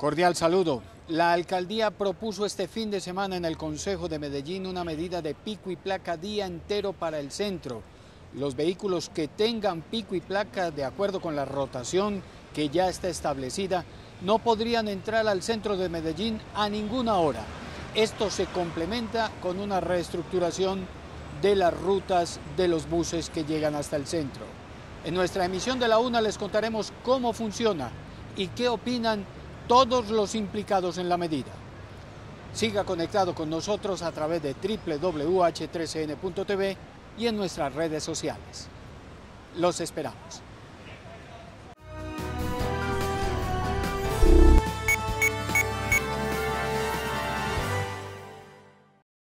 Cordial saludo. La alcaldía propuso este fin de semana en el Consejo de Medellín una medida de pico y placa día entero para el centro. Los vehículos que tengan pico y placa de acuerdo con la rotación que ya está establecida no podrían entrar al centro de Medellín a ninguna hora. Esto se complementa con una reestructuración de las rutas de los buses que llegan hasta el centro. En nuestra emisión de la UNA les contaremos cómo funciona y qué opinan todos los implicados en la medida. Siga conectado con nosotros a través de www.h3n.tv y en nuestras redes sociales. Los esperamos.